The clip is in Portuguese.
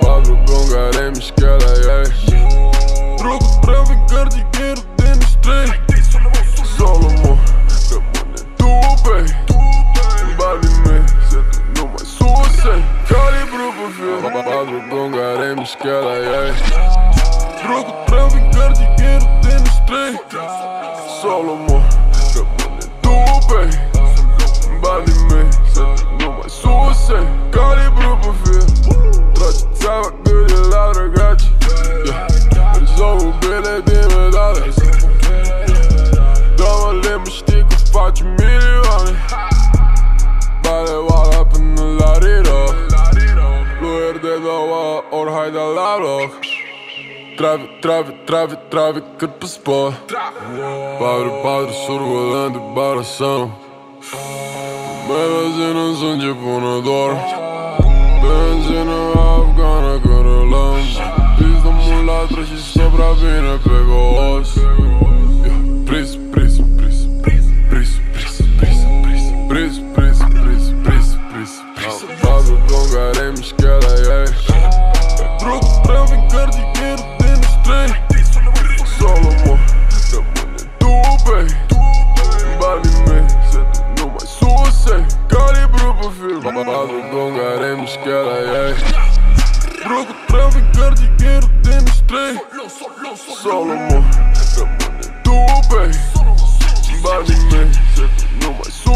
Pablo com garem escala, yeah. Troco para vingar dinheiro dentro street Solomon, da money tu bem. Bali me, se tu não mais sucem Calibro para ver Pablo com garem escala, yeah. Troco para vingar dinheiro dentro street Solomon, pe Banii mei nu mai suse Calibru pe fir Trage țeava cât la largă gaci Rezolvă bine din medale. Doamă limbă știi că faci milioane. Bale oala până la riro. Luier de două ori hai de la loc. Trave, trave, trave, trave, kut på spår Padre, padre, surgolante, baração Medicina som tipo na dor. Benzina afgana, caralão Fiz da mulatra, se sobra vina, pegou osso Troco pra vingar dinheiro do trem Solomon, da money tu bem. Bali me, se tu não mais